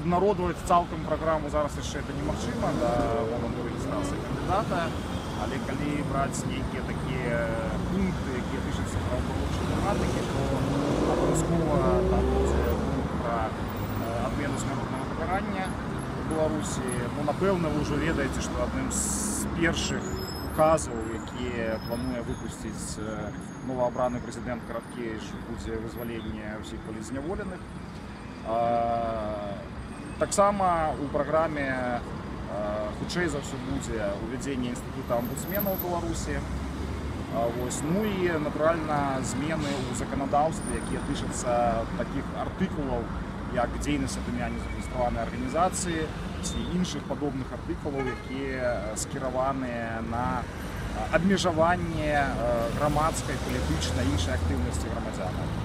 Абнародаваць цалкам праграму зараз яшчэ это немагчыма да моманту рэгістрацыі кандыдата. Але калі браць нейкія такія пункты, якія тычацца правапорушчай тэматыкі, то абавязкова там будзе пункт пра э, адмену смяротнага пакарання Беларусі. Ну, напэўна, вы ўжо ведаеце, што адным з першых указаў, якія плануе выпусціць э, новаабраны прэзідэнт Караткевіч, будзе вызваленне ўсіх палізняволеных. А, Таксама у праграме хутчэй за ўсё будзе увядзенне інстытута амбудсмена ў Беларусі. Вось. Ну і натуральна змены ў заканадаўстве, якія тычацца такіх артыкулаў, як дзейнасць ад імя незарэгістраванай арганізацыі ці іншых падобных артыкулаў, якія скіраваныя на абмежаванне грамадскай, палітычнай іншай актыўнасці грамадзянаў.